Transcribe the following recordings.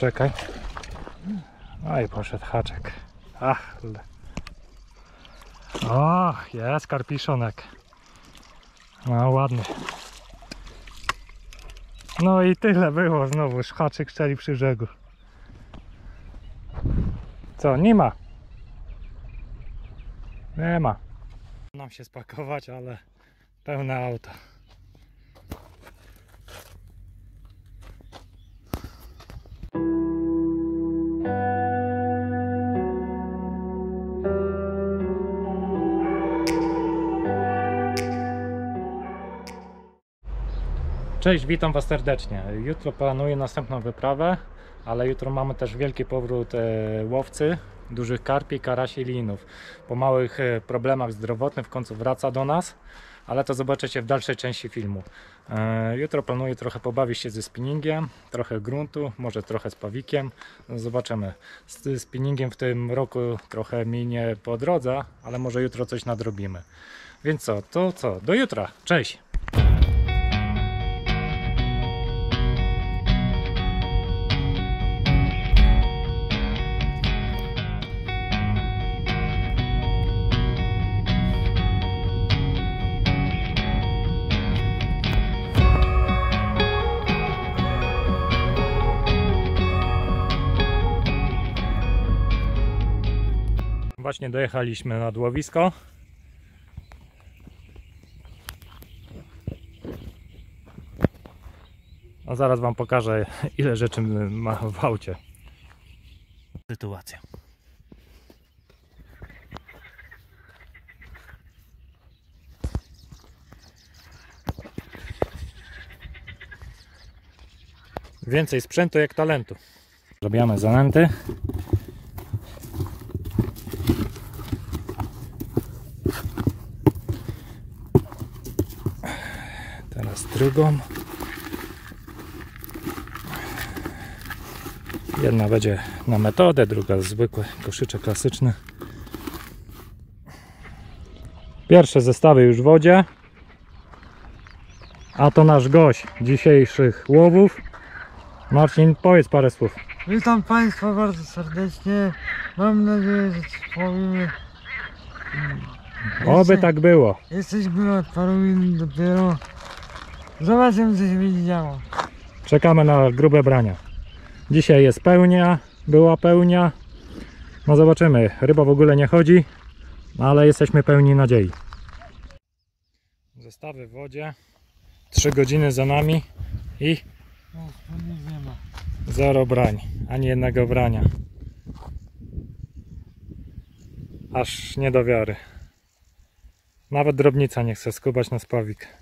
Czekaj. No i poszedł haczek. Ach. le- O, jest karpiszonek. No ładny. No i tyle było znowu. Haczyk szczeli przy brzegu. Co, nie ma? Nie ma. Nam się spakować, ale pełne auto. Cześć, witam Was serdecznie. Jutro planuję następną wyprawę, ale jutro mamy też wielki powrót e, łowcy dużych karpi, karasi i linów. Po małych e, problemach zdrowotnych w końcu wraca do nas, ale to zobaczycie w dalszej części filmu. E, jutro planuję trochę pobawić się ze spinningiem, trochę gruntu, może trochę z pawikiem. No, Zobaczymy. Z spinningiem w tym roku trochę minie po drodze, ale może jutro coś nadrobimy. Więc co, to co, do jutra. Cześć! Właśnie dojechaliśmy na łowisko. A zaraz Wam pokażę, ile rzeczy ma w aucie. Sytuacja. Więcej sprzętu jak talentu. Robiamy zanęty. Teraz drugą. Jedna będzie na metodę, druga zwykły koszyczek klasyczny. Pierwsze zestawy już w wodzie. A to nasz gość dzisiejszych łowów. Marcin, powiedz parę słów. Witam Państwa bardzo serdecznie. Mam nadzieję, że coś powiemy. Oby tak było. Jesteśmy od paru minut dopiero. Zobaczymy, co się będzie działo. Czekamy na grube brania. Dzisiaj jest pełnia, była pełnia. No zobaczymy. Ryba w ogóle nie chodzi, ale jesteśmy pełni nadziei. Zestawy w wodzie. 3 godziny za nami i zero brań. Ani jednego brania. Aż nie do wiary. Nawet drobnica nie chce skubać na spławik.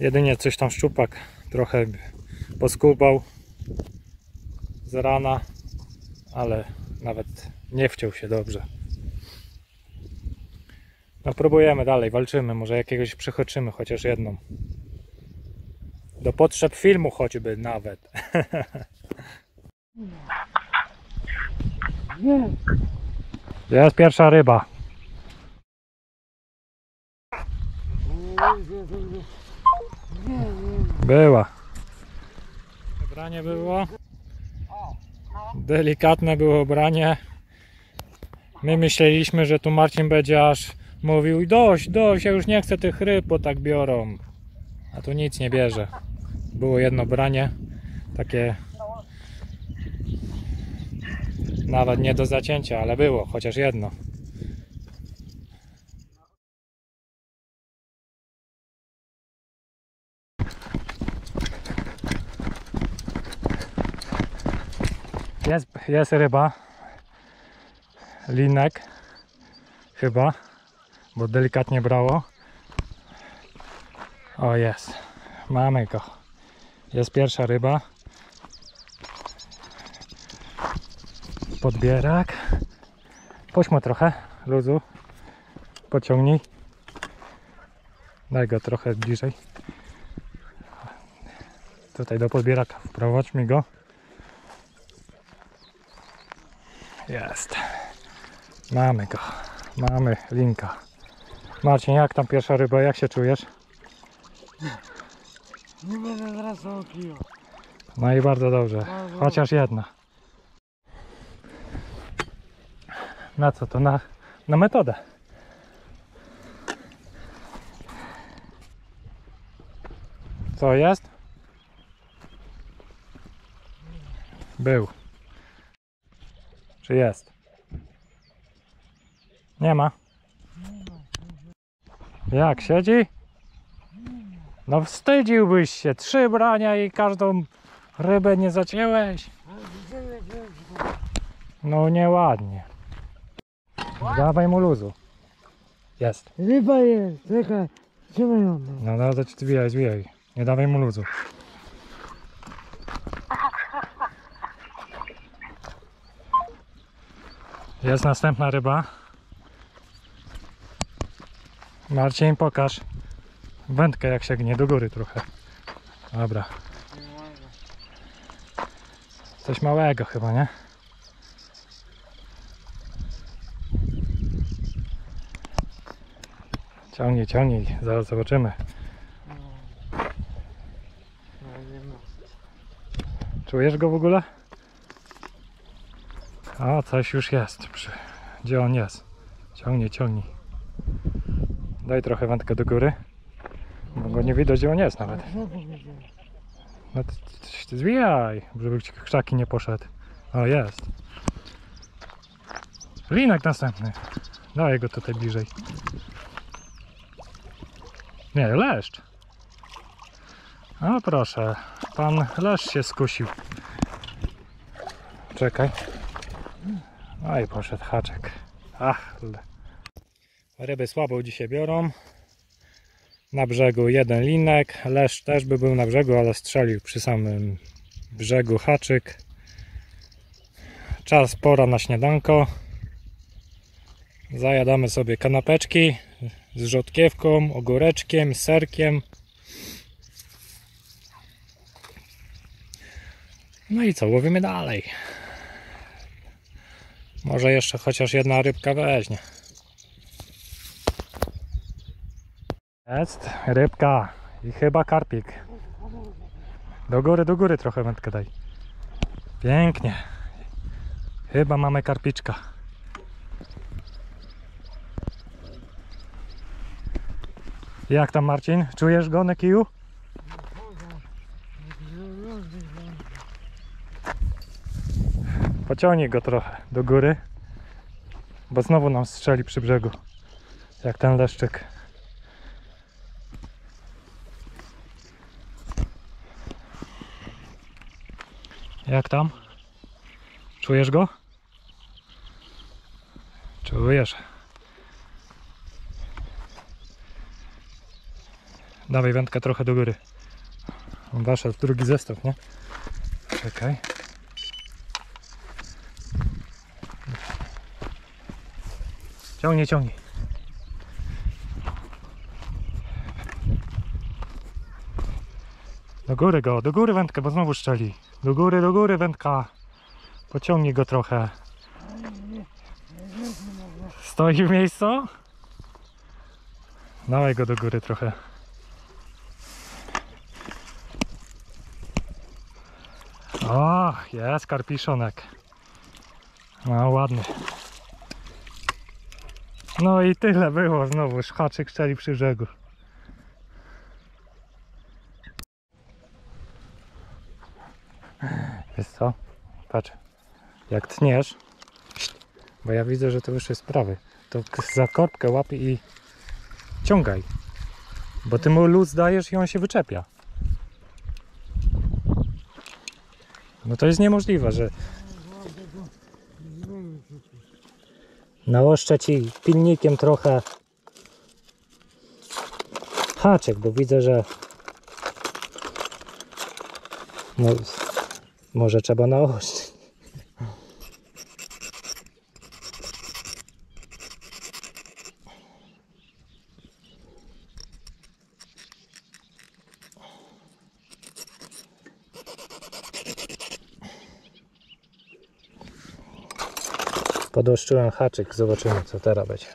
Jedynie coś tam szczupak trochę poskubał z rana, ale nawet nie wciął się dobrze. No próbujemy dalej, walczymy, może jakiegoś przychoczymy, chociaż jedną. Do potrzeb filmu choćby nawet. Jest pierwsza ryba. Była. Branie było. Delikatne było branie. My myśleliśmy, że tu Marcin będzie aż mówił dość, dość, ja już nie chcę tych ryb, bo tak biorą. A tu nic nie bierze. Było jedno branie, takie nawet nie do zacięcia, ale było, chociaż jedno. Jest, jest ryba. Linek. Chyba. Bo delikatnie brało. O jest. Mamy go. Jest pierwsza ryba. Podbierak. Puśćmy trochę luzu. Pociągnij. Daj go trochę bliżej. Tutaj do podbieraka wprowadź mi go. Jest. Mamy go. Mamy linka. Marcin, jak tam pierwsza ryba? Jak się czujesz? Nie będę zwracał kilo. No i bardzo dobrze. Bardzo Chociaż jedna. Na co to? Na, na metodę. Co jest? Był. Czy jest? Nie ma. Jak siedzi? No wstydziłbyś się. Trzy brania i każdą rybę nie zacięłeś. No nieładnie. Dawaj mu luzu. Jest. Ryba jest, czekaj, trzymaj ją. No no to zwijaj, zwijaj. Nie dawaj mu luzu. Jest następna ryba. Marcin, pokaż wędkę jak sięgnie do góry trochę. Dobra. Coś małego chyba, nie? Ciągnij, ciągnij, zaraz zobaczymy. Czujesz go w ogóle? A, coś już jest. Gdzie on jest? Ciągnij, ciągnij. Daj trochę wędkę do góry. Bo go nie widać, gdzie on jest nawet. No to, to, zwijaj, żeby ci krzaki nie poszedł. O, jest. Linek następny. Daj go tutaj bliżej. Nie, leszcz. O proszę, pan leszcz się skusił. Czekaj. No i poszedł haczek. Ach, ryby słabo dzisiaj biorą. Na brzegu jeden linek, leszcz też by był na brzegu, ale strzelił przy samym brzegu haczyk. Czas, pora na śniadanko. Zajadamy sobie kanapeczki z rzodkiewką, ogóreczkiem, serkiem. No i co, łowimy dalej. Może jeszcze chociaż jedna rybka weźmie. Jest rybka i chyba karpik. Do góry, do góry trochę wędkę daj. Pięknie. Chyba mamy karpiczka. Jak tam Marcin? Czujesz go na kiju? Pociągnij go trochę do góry, bo znowu nam strzeli przy brzegu. Jak ten leszczyk. Jak tam? Czujesz go? Czujesz. Dawaj wędkę trochę do góry. Wasza drugi zestaw, nie? Czekaj. Ciągnij, ciągnij. Do góry go, do góry wędkę, bo znowu szczeli. Do góry, do góry wędka. Pociągnij go trochę. Stoi w miejscu? Dawaj go do góry trochę. O, jest karpiszonek. No ładny. No i tyle było znowu. Haczyk szczeli przy brzegu. Wiesz co? Patrz. Jak tniesz, bo ja widzę, że to już jest prawy, to za korbkę łapie i ciągaj. Bo ty mu luz dajesz i on się wyczepia. No to jest niemożliwe, że nałoszczę ci pilnikiem trochę haczyk, bo widzę, że no, może trzeba naostrzyć. Podoszczyłem haczyk, zobaczymy co teraz będzie.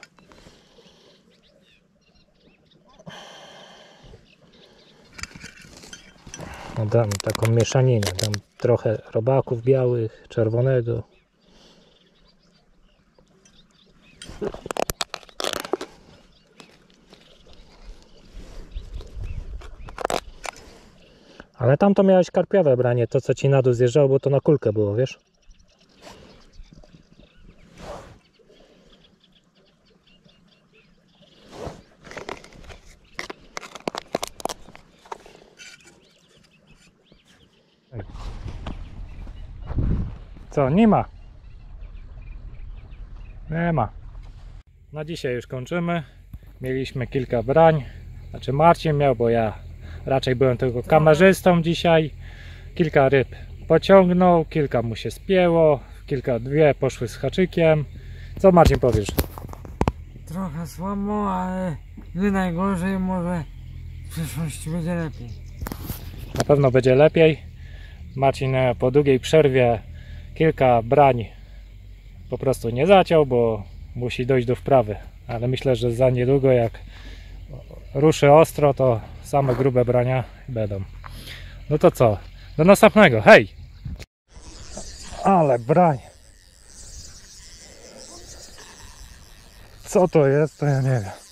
No, dam taką mieszaninę. Dam trochę robaków białych, czerwonego. Ale tam to miałeś karpiowe branie, to co ci na dół zjeżdżało, bo to na kulkę było, wiesz? Co, nie ma? Nie ma. Na dzisiaj już kończymy. Mieliśmy kilka brań. Znaczy Marcin miał, bo ja raczej byłem tylko kamerzystą dzisiaj. Kilka ryb pociągnął, kilka mu się spięło, kilka dwie poszły z haczykiem. Co Marcin powiesz? Trochę słabo, ale nie najgorzej, może w przyszłości będzie lepiej. Na pewno będzie lepiej. Marcin e, po długiej przerwie kilka brań po prostu nie zaciął, bo musi dojść do wprawy. Ale myślę, że za niedługo jak ruszy ostro, to same grube brania będą. No to co? Do następnego. Hej! Ale brań! Co to jest, to ja nie wiem.